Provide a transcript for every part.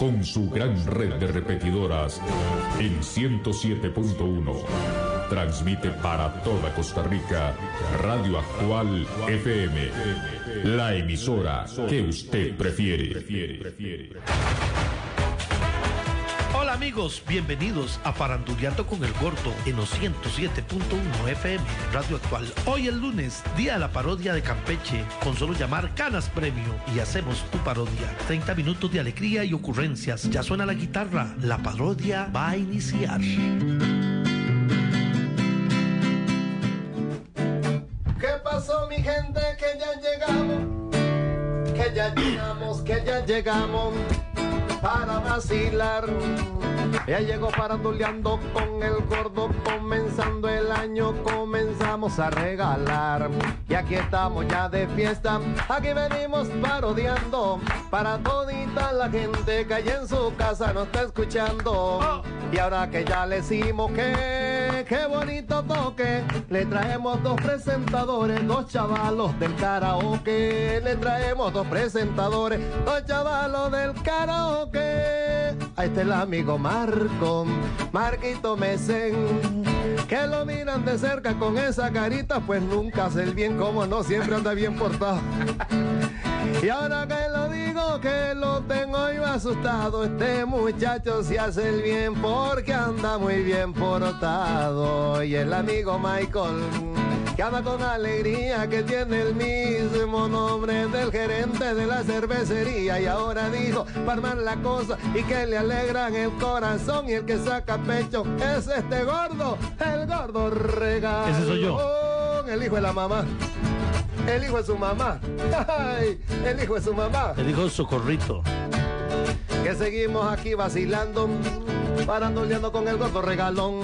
con su gran red de repetidoras en 107.1. Transmite para toda Costa Rica Radio Actual FM, la emisora que usted prefiere. Hola amigos, bienvenidos a Faranduleando con el Gordo en los 107.1 FM Radio Actual. Hoy el lunes, día de la parodia de Campeche, con solo llamar Canas Premio y hacemos tu parodia. 30 minutos de alegría y ocurrencias. Ya suena la guitarra, la parodia va a iniciar. ¿Qué pasó mi gente? Que ya llegamos, que ya llegamos, que ya llegamos para vacilar. Ya llegó paranduleando con el gordo, comenzando el año, comenzamos a regalar. Y aquí estamos ya de fiesta, aquí venimos parodiando para todita la gente que allá en su casa nos está escuchando. Y ahora que ya le hicimos que, qué bonito toque, le traemos dos presentadores, dos chavalos del karaoke. Le traemos dos presentadores, dos chavalos del karaoke. Ahí está el amigo Marco, Marquito Mesen, que lo miran de cerca con esa carita, pues nunca hace el bien, como no, siempre anda bien portado. Y ahora que lo digo, que lo tengo yo asustado, este muchacho se hace el bien porque anda muy bien portado. Y el amigo Michael, que anda con alegría, que tiene el mismo nombre del gerente de la cervecería. Y ahora dijo, para armar la cosa y que le alegran el corazón. Y el que saca pecho es este gordo, el gordo regalo. Ese soy yo. El hijo de la mamá. El hijo de su mamá. Ay, el hijo de su mamá. Le dijo Socorrito. Que seguimos aquí vacilando, parandoleando con el gordo regalón,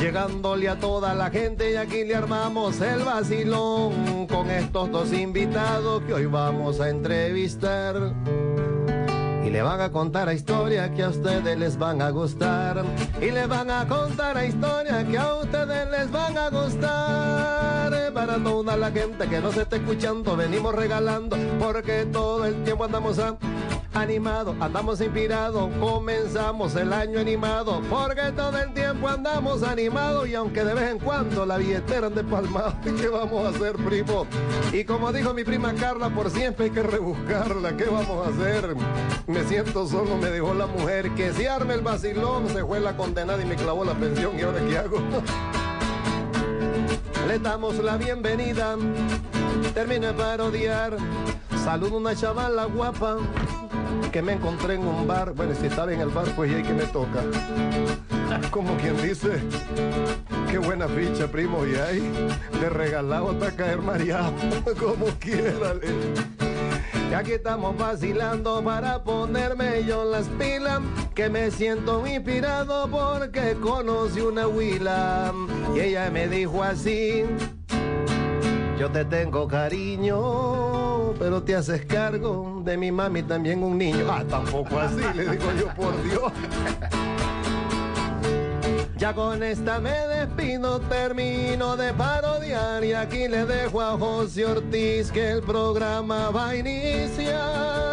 llegándole a toda la gente y aquí le armamos el vacilón con estos dos invitados que hoy vamos a entrevistar. Y le van a contar a historia que a ustedes les van a gustar. Y le van a contar a historia que a ustedes les van a gustar. Para toda la gente que nos está escuchando, venimos regalando. Porque todo el tiempo andamos a animado, andamos inspirados, comenzamos el año animado, porque todo el tiempo andamos animados y aunque de vez en cuando la billetera ande palmado, ¿qué vamos a hacer, primo? Y como dijo mi prima Carla, por siempre hay que rebuscarla, ¿qué vamos a hacer? Me siento solo, me dejó la mujer, que si arme el vacilón, se fue la condenada y me clavó la pensión, ¿y ahora qué hago? Le damos la bienvenida, termino de parodiar, saludo a una chavala guapa que me encontré en un bar. Bueno, si estaba en el bar, pues ahí que me toca. Como quien dice, qué buena ficha, primo, y ahí de regalado hasta caer mareado, como quiera. Le- Y aquí estamos vacilando para ponerme yo las pilas, que me siento inspirado porque conocí una huila y ella me dijo así. Yo te tengo cariño, pero te haces cargo de mi mami también un niño. Ah, tampoco así, le digo yo, por Dios. Con esta me despido, termino de parodiar y aquí le dejo a José Ortiz que el programa va a iniciar.